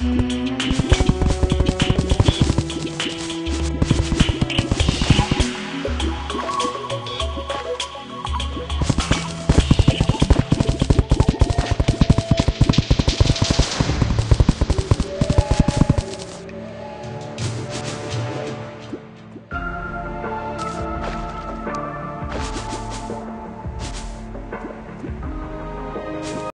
Peace.